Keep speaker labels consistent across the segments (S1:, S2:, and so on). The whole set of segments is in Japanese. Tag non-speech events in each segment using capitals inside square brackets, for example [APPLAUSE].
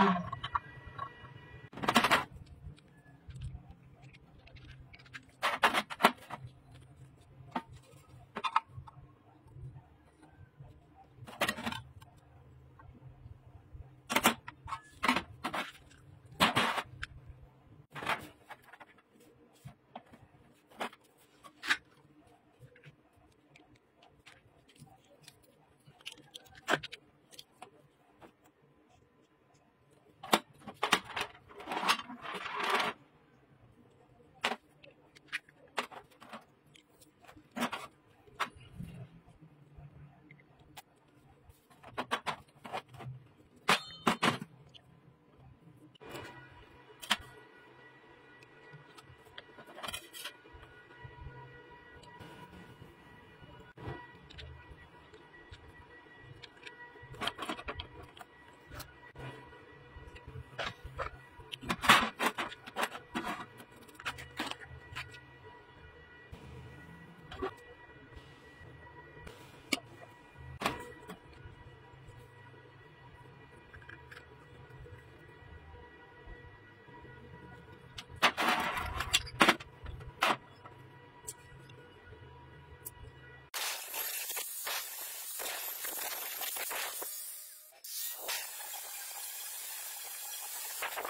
S1: Uh, [LAUGHS]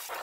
S2: you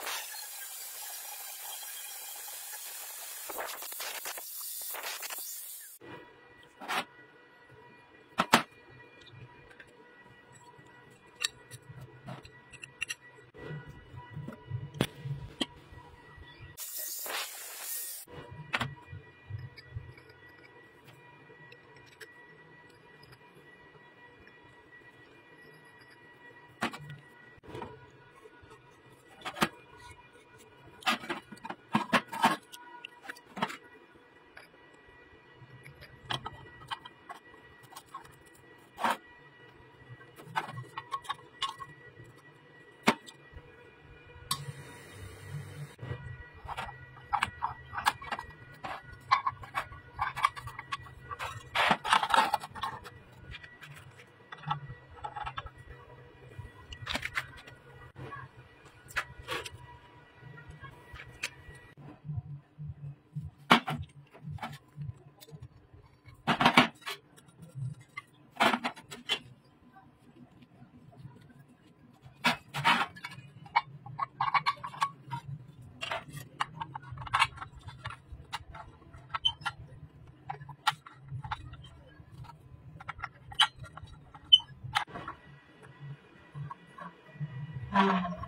S3: Thank ah. you.